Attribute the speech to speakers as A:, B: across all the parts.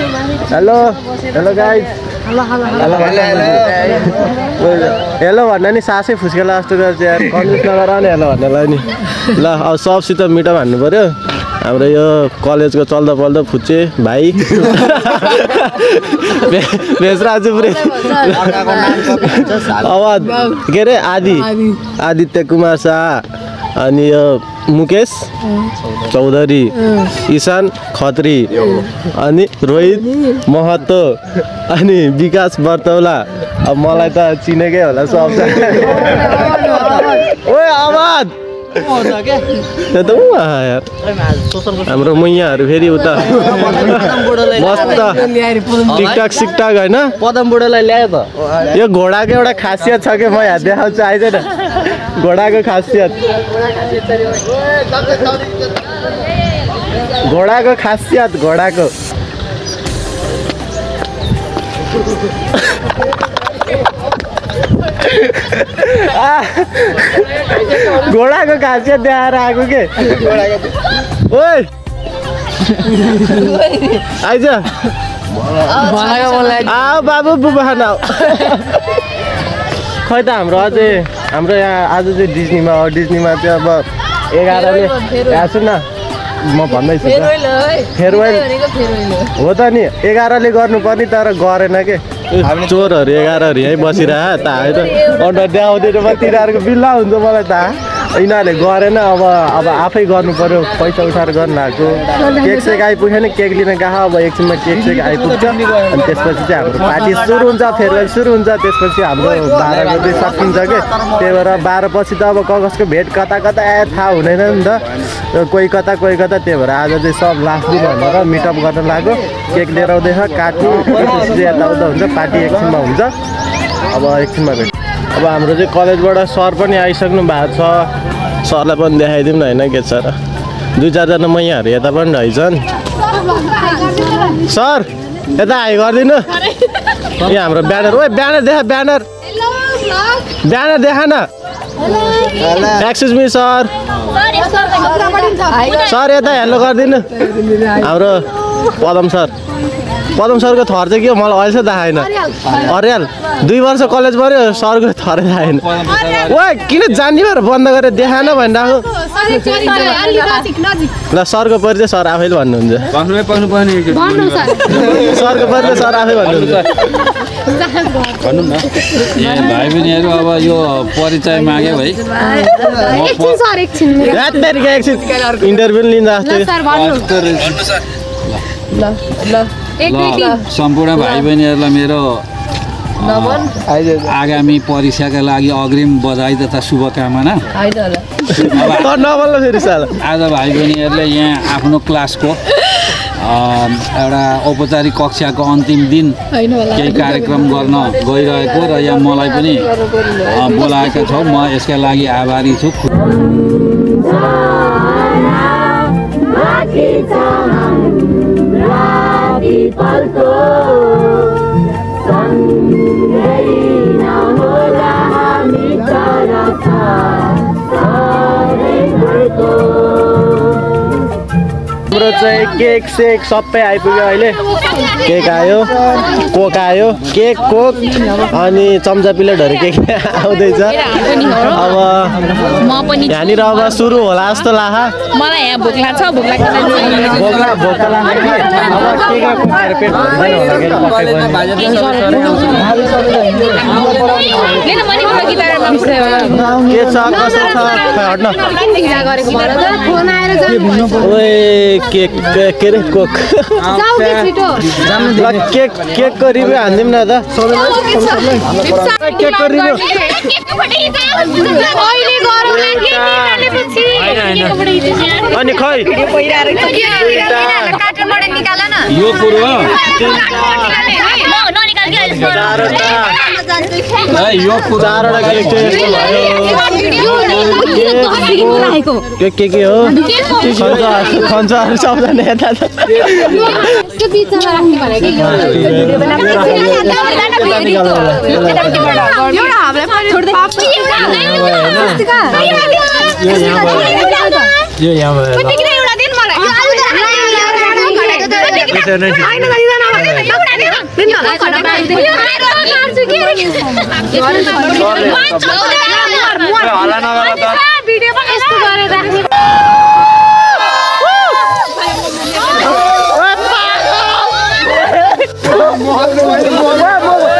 A: Hello hello guys hello भन्दा नि सासै फुस्केला जस्तो गर्छ यार। कन्जुस नगर नि हेलो भन्नेलाई नि। ल अब सबसित मिठो भन्नु पऱ्यो। हाम्रो यो कलेजको चल्दा पल्दा फुच्चे भाइ। भेषराजु पुरै अब के अरे आदि। आदित्य कुमार शाह। अनि यो मुकेश चौधरी। इशान खत्री अनि रोहित महतो अनि विकास बर्तौला। अब मलाई त चिनेकै होला सब ओए आवाज! त्यो त हाम्रो मैयाहरू फेरि उता मस्त टिकटक सिकटक होइन
B: पदम बुढोलाई ल्यायो त
A: यो घोडाको एउटा खासियत छ कि म यहाँ देखाउँछु आइज न घोडाको खासियत घोडाको खासियत घोडाको घोडाको खासियत देखाएर आएको के आइज बाबु बुबा खाना खै त हाम्रो अझै हाम्रो यहाँ आज चाहिँ डिज्नीमा हो डिज्नीमा चाहिँ अब एघारले सुन न म भन्दैछु त। फेयरवेल हो। त नि एघारले गर्नुपर्ने तर गरेन के? चोरहरू एघारहरू यहीँ बसिरह त आयो त अन्त देखाउँदैन म तिनीहरूको बिल्ला हुन्छ मलाई त यिनीहरूले गरेन अब अब आफै गर्नु पऱ्यो पैसा उठाएर गर्नु भएको केक सेक आइपुग्यो नि केक लिन गएको अब एकछिनमा केक सेक आइपुग्छ। अनि त्यसपछि चाहिँ हाम्रो पार्टी सुरु हुन्छ फेरवेल सुरु हुन्छ त्यसपछि हाम्रो बाह्रको चाहिँ सकिन्छ कि? त्यही भएर बाह्र पछि त अब कगजको भेट कता कता आयो थाहा हुँदैन नि त। कोही कता कोही कता त्यही भएर आज चाहिँ सब लास्ट दिन भनेर मिटअप गर्न लाग्यो केक लिएर आउँदैछ काट्नु। यताउता हुन्छ पार्टी एकछिनमा हुन्छ। अब एकछिनमा भेट। अब हाम्रो चाहिँ कलेजबाट सर पनि आइसक्नु भएको छ। सरलाई पनि देखाइदिउँ न होइन के छ र। दुई चारजना मैयाहरू यता पनि रहेछन्। सर यता हाई गरिदिनु। यो हाम्रो ब्यानर। ओ ब्यानर देखा ब्यानर। ब्यानर देखा न। Excuse me sir. सर यता हेलो गरिदिनु। हाम्रो पदम सर। पदम सरको थर चाहिँ के हो? मलाई अहिलेसम्म देखाएन। अर्याल। दुई वर्ष कलेज पऱ्यो सरको थरै देखाएन। ओ किन जाने भएर बन्द गरेर देखाएन भनिरहेको ल सरको परिचय सर आफैले भन्नुहुन्छ।
C: भन्नुमै पाउनु पर्ने
A: सरको परिचय सर आफै भन्नुहुन्छ।
C: भनौँ न। ए भाइ बहिनीहरू अब यो परिचय माग्यो है
D: एकछिन सर एकछिन।
A: रात तारिक एकछिन। इन्टरभ्यू लिन्छ जस्तै
C: सम्पूर्ण भाइ बहिनीहरूलाई मेरो आगामी परीक्षाका लागि अग्रिम बधाई तथा शुभकामना। आज भाइ बहिनीहरूले यहाँ आफ्नो क्लासको अ, एउटा औपचारिक कक्षाको अन्तिम दिन केही कार्यक्रम गर्न गइरहेको र यहाँ मलाई पनि बोलाएका छौ। म यसका लागि आभारी छु।
A: palco, sangre हाम्रो चाहिँ केक सेक सबै आइपुग्यो अहिले। केक आयो कोक आयो केक कोक अनि चम्चा प्लेटहरू के के आउँदैछ। अब
D: म पनि
A: यहाँनिर अब सुरु होला जस्तो लाख
D: मलाई यहाँ भोक लाग्छ भोक लाग्छ।
A: के छ कसो छ? केक के अरे कोक ल केक केकको रिभ्यू हानिदिउँ न त केकको रिभ्यू अनि खै
D: कार्टुनबाट निकाल न
C: यो कुरो
A: चारवटा
C: ए, यो कुरो
A: चारवटा केक चाहिँ यस्तो भयो के के के हो खन्छ खन्छहरू सबजना यता यो यहाँ भयो
D: एउटा दिन मलाई यस्तो गरेर राख्ने
A: ओए आँखा पोलो आँखा पोलो आँखा पोलो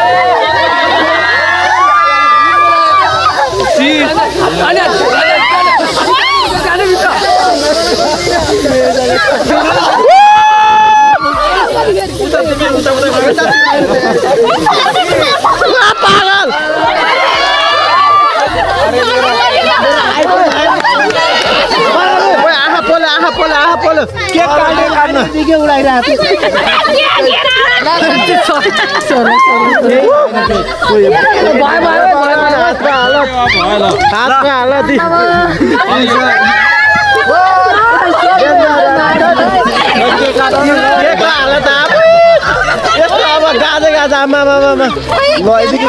A: केक काट्ने काट्नु के उडाइरहेको हातमा हाल हातमा गाजे गाजा आमा आमा आमा ल। यतिकै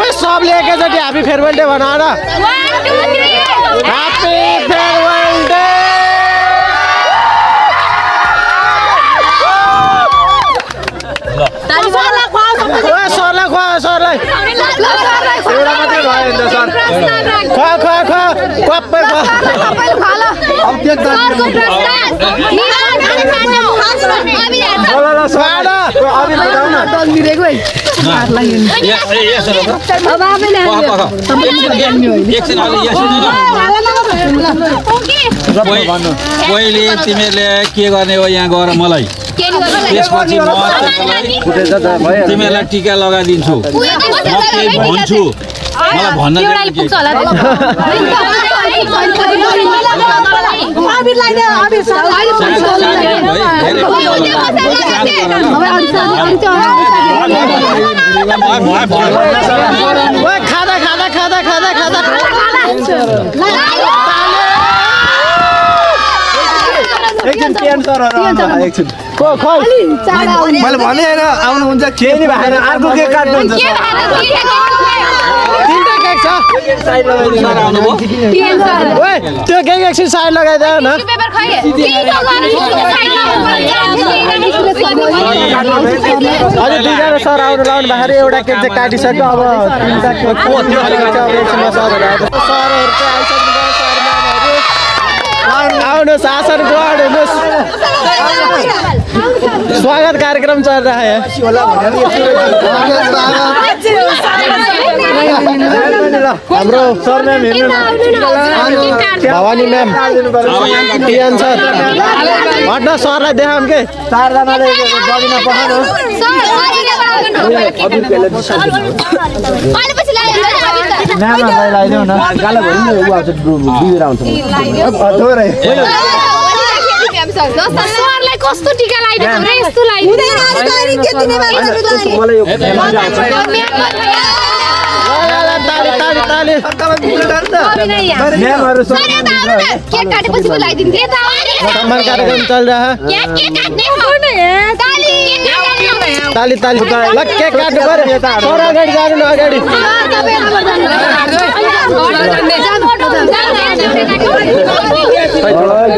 A: ओए सबले एकैचोटि ह्याप्पी फेयरवेल डे भन न ह्याप्पी फेयरवेल सर खुवा अब
C: पहिले तिमीहरूले के गर्ने हो यहाँ गएर मलाई त्यसपछि म तिमीहरूलाई टिका लगाइदिन्छु म केही भन्छु
A: खाँदा खाँदा को मैले भने होइन आउनुहुन्छ केही नि भएन अर्को केक काट्नुहुन्छ त्यो केक एकछिन साइड लगाइदियो न। अहिले दुईजना सर आउनु लाउनु भएको एउटा केक चाहिँ काटिसक्यो। अब सरहरू आउनुहोस् आसन ग्रहण हुनुहोस् स्वागत कार्यक्रम चल रहा है हाम्रो सर म्याम हेर्नु न भवानी म्याम टिएन सर हट्न सरलाई देखाउँ के चारजनाले लगाइदेऊ न गाला भयो नि ऊ आउँछ बिग्रेर
D: कस्तो टिका लगाइदिएको रे यस्तो
A: मलाई यो ताली ताली ताली। म्यामहरू सब
D: केक काटेपछि बोलाइदिन्थे त
A: सम्मान कार्यक्रम चल रहा है
D: केक केक काट्ने
A: ताली ताली ल केक काट्नु पर्यो सर अगाडि जानु न अगाडि वा नर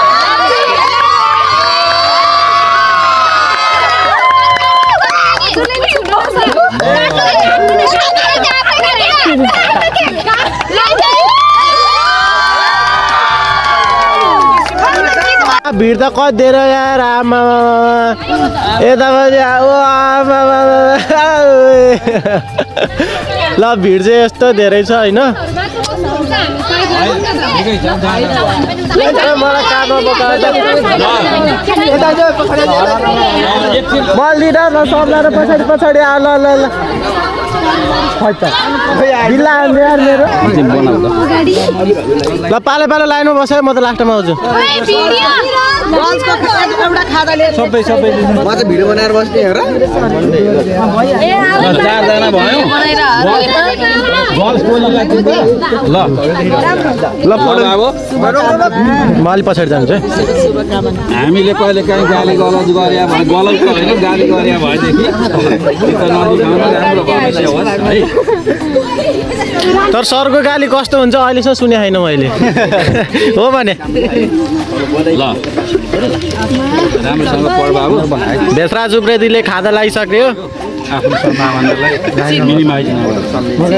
A: भिड त कति धेरै यार आमा यतापट्टि ओ आमा। ल भिड चाहिँ यस्तो धेरै छ होइन। मलाई काममा बोकाएर
C: एकछिन
A: बल दिँदा न सबलाई पछाडि पछाडि आ ल ल ल ल पाले पाले लाइनमा बस्यो म त लास्टमा आउँछु।
D: ओए भिडियो
B: सबै सबै म त भिडियो बनाएर बस्ने हो र।
C: चारजना भयो। ल।
A: ल। फोटो
C: अब
A: म अलिक पछाडि जान्छु है
C: हामीले कहिले काहीँ गाली गलौज गरे भने गलौज त होइन गाली गरे भएदेखि त्यो त नदिखाउनु राम्रो भविष्य होस् है।
A: तर सरको गाली कस्तो हुन्छ अहिलेसम्म सुने छैन मैले। हो भने।
C: ल। राम्रोसँग पढ बाबु।
A: भेषराज उप्रेतीले खाजा लगाइसक्यो
C: आफ्नो मिनिमाइज नगर।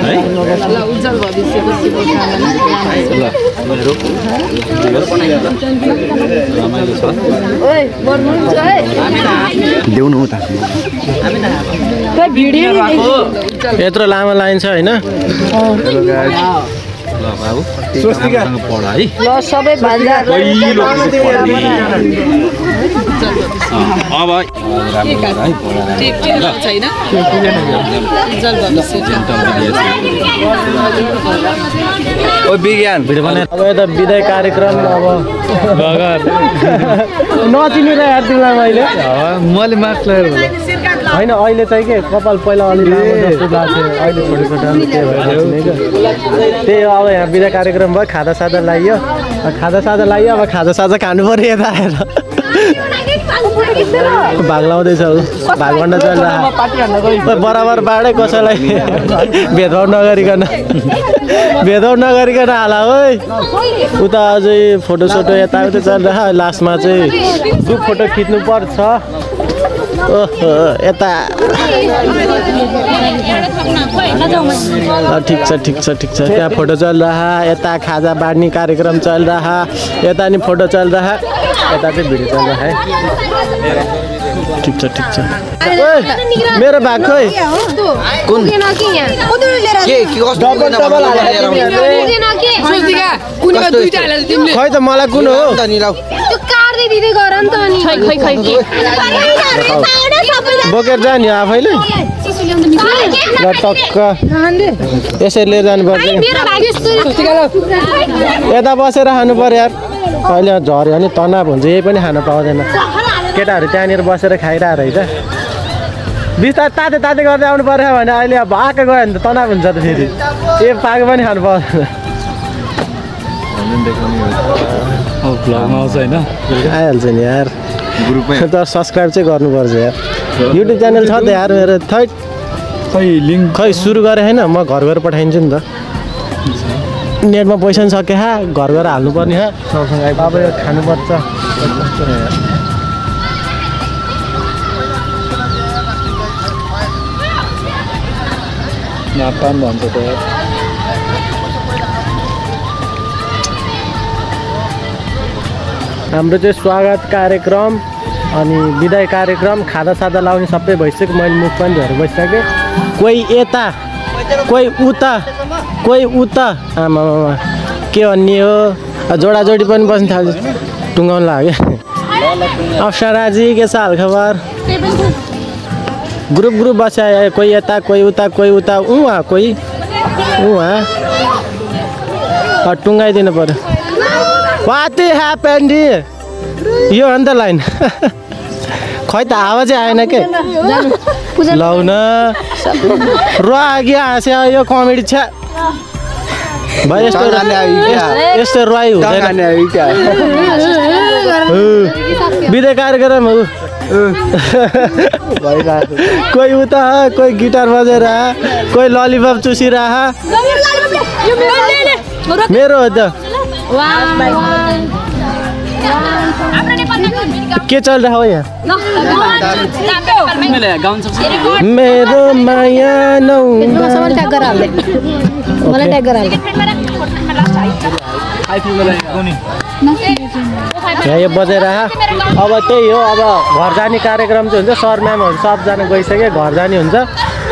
C: है?
B: देउनु त
A: यत्रो लामो लाइन छ होइन?
C: ल बाबु पढ है। अब राम्रो है पढ।
B: ओ विज्ञान।
A: भिडियो बनाएर अब यता विदाय कार्यक्रम अब नचिनेर याद तिमीलाई मैले।
B: मैले मार्क्स लगाएर
A: होइन अहिले चाहिँ के कपाल पहिला अलिक लामो जस्तो लाग्थ्यो अहिले छोटो छोटो अनि त्यही भएर नचिनेको त्यही हो अब यहाँ विदाय कार्यक्रम भयो खाजा साजा लगाइयो अब खाजा साजा लगाइयो अब खाजा साजा खानु पऱ्यो यता आएर। भाग लाउँदैछ भाग भन्न चलिरहेको बराबर बाँडै कसैलाई। भेदभाव नगरिकन। भेदभाव नगरिकन हाला है उता अझै फोटो सोटो यताउता चलिरहेको लास्टमा चाहिँ ग्रुप फोटो खिच्नु पर्छ ओहो यता। ठिक छ ठिक छ ठिक छ। त्यहाँ फोटो चलिरह यता खाजा बाँड्ने कार्यक्रम चलिरह यता नि फोटो चलिरह यता चाहिँ भिडियो चलिरह है। ठिक छ ठिक छ। मेरो भाग खोइ।
D: कुन?
A: खै त मलाई कुन हो?
D: दिँदै गर नि त अनि खै खै खै
A: बोकेर जा नि आफैले ल टक्क यसरी लिएर जानुपर्छ यता बसेर खानु पर्यो यार अहिले झऱ्यो भने तनाव हुन्छ यही पनि खान पाउँदैन केटाहरू त्यहाँनिर बसेर खाइरहेको रहेछ बिस्तारै ताते ताते गर्दै आउनु पऱ्यो भने अहिले अब आएको गयो भने त तनाव हुन्छ त फेरि ए पाएको पनि खानु पाउँदैन
C: भ्लगमा आउँछ होइन?
A: आइहाल्छ नि यार।
B: ग्रुपमै
A: तर सब्सक्राइब चाहिँ गर्नुपर्छ यार। युट्युब च्यानल छ त यार मेरो। थै
C: खै लिङ्क
A: खै सुरु गरेँ होइन म घर गएर पठाइदिन्छु नि त। नेटमा पैसा पनि सक्यो हा? घर गएर हाल्नुपर्ने हा? अब यो खानुपर्छ।
C: नापाम भन्छ त
A: हाम्रो चाहिँ स्वागत कार्यक्रम अनि विदाय कार्यक्रम खाजा सादा लाउने सबै भइसक्यो। मैले मुख पनि धोएर बसिसकेँ। कोही यता कोही उता कोही उता। आमामा के भन्ने हो? जोडाजोडी पनि बस्नु थाल्छ टुङ्गाउनु लाग्यो। अप्सराजी के छ हालखबर? ग्रुप ग्रुप बस्या कोही यता कोही उता कोही उता। उहाँ कोही? उहाँ टुङ्गाइदिनु पऱ्यो वाट ह्यापन यो हो नि त लाइन खै त आवाजै आएन के लौ न र अघि हाँस्यो यो कमेडी छ भाइ यस्तो यस्तो- रुवाई हुँदैन विदाय कार्यक्रम हो कोही उता कोही गिटार बजेर कोही ललिपप चुसिरह मेरो हो त के चलिरहेको हो यहाँ मेरो माया नौ
E: मलाई ट्याग
A: यो बजेर अब त्यही हो अब घर जाने कार्यक्रम चाहिँ हुन्छ सर म्यामहरू सबजना गइसक्यो घर जाने हुन्छ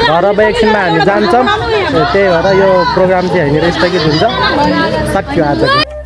A: घर अब एकछिनमा हामी जान्छौँ त्यही भएर यो प्रोग्राम चाहिँ यहाँनिर स्थगित हुन्छ सक्यो आजको